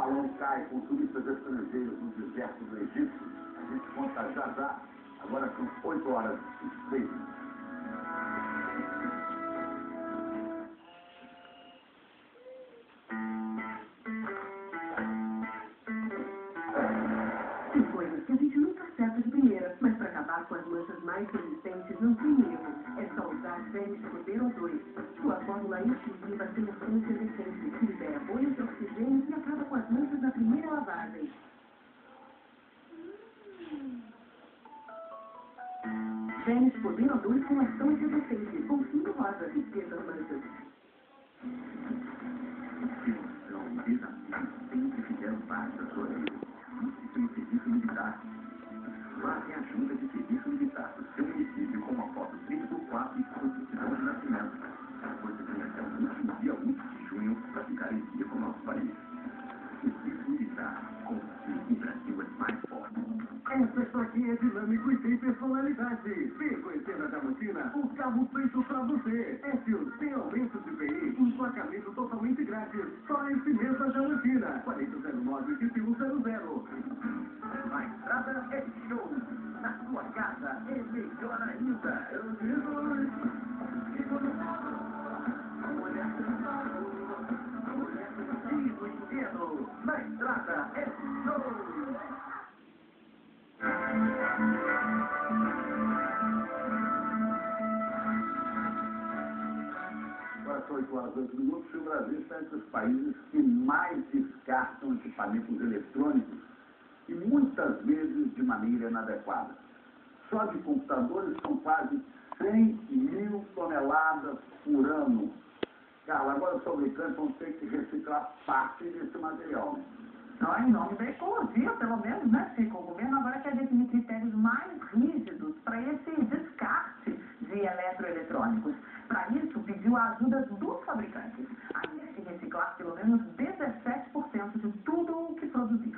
balão cai com turistas estrangeiros no deserto do Egito. A gente conta já já. Agora são 8 horas e 6 minutos. Que a gente nunca acerta de primeira, mas para acabar com as manchas mais resistentes não tem erro. É só usar Vênus Poder O2. Sua fórmula exclusiva tem ação efervescente, Vênus Poder O2 com ação efervescente, com cinco rosas e e da sua vida. Essa aqui é dinâmico e tem personalidade. Vem conhecer na Diamantina o carro feito pra você. SUV sem aumento de PI, um emplacamento totalmente grátis. Só esse mês na Diamantina. 4009-8100. A estrada é show. Na sua casa é melhor ainda. Eu digo. Na estrada é show. São 8 horas e 8 minutos o Brasil está entre os países que mais descartam equipamentos eletrônicos e muitas vezes de maneira inadequada. Só de computadores são quase 100 mil toneladas por ano. Carla, agora os fabricantes vão ter que reciclar parte desse material. Né? Não, em nome da ecologia, pelo menos, né, Chico? O governo agora quer definir critérios mais rígidos para esse descarte de eletroeletrônicos. Para isso, pediu a ajuda fabricantes, ainda se reciclar pelo menos 17% de tudo o que produzir.